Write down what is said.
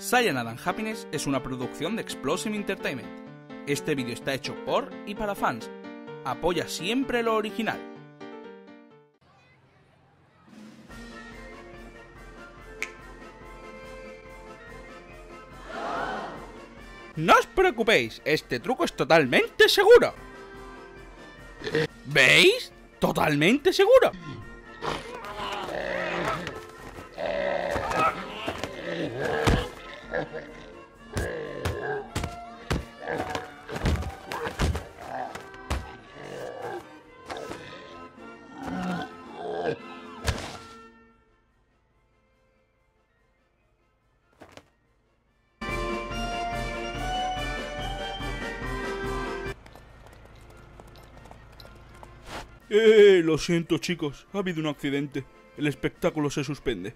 Cyanide and Happiness es una producción de Explosive Entertainment. Este vídeo está hecho por y para fans. Apoya siempre lo original. No os preocupéis, este truco es totalmente seguro. ¿Veis? Totalmente seguro. Eh, lo siento chicos, ha habido un accidente. El espectáculo se suspende.